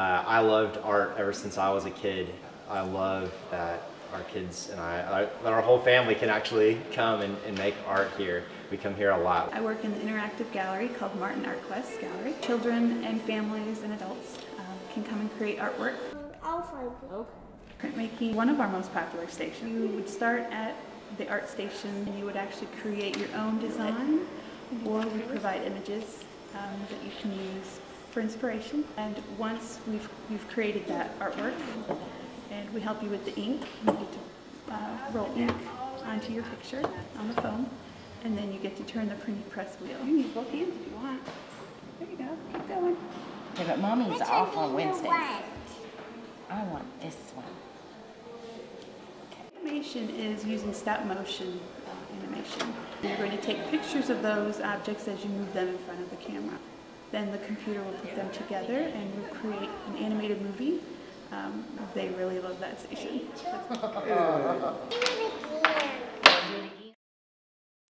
Uh, I loved art ever since I was a kid. I love that our kids and I, that our whole family can actually come and, and make art here. We come here a lot. I work in the interactive gallery called Martin ArtQuest Gallery. Children and families and adults um, can come and create artwork. I'll find it. Printmaking, one of our most popular stations. You would start at the art station and you would actually create your own design or we provide images um, that you can use for inspiration. And once we've, we've created that artwork and we help you with the ink, you get to uh, roll ink onto your picture on the phone and then you get to turn the printing press wheel. You can use both hands if you want. There you go, keep going. Yeah, but mommy's Which off on do you Wednesdays. want? I want this one. Animation is using stop motion uh, animation. You're going to take pictures of those objects as you move them in front of the camera. Then the computer will put them together and will create an animated movie. Um, they really love that station.